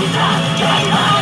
She just gave.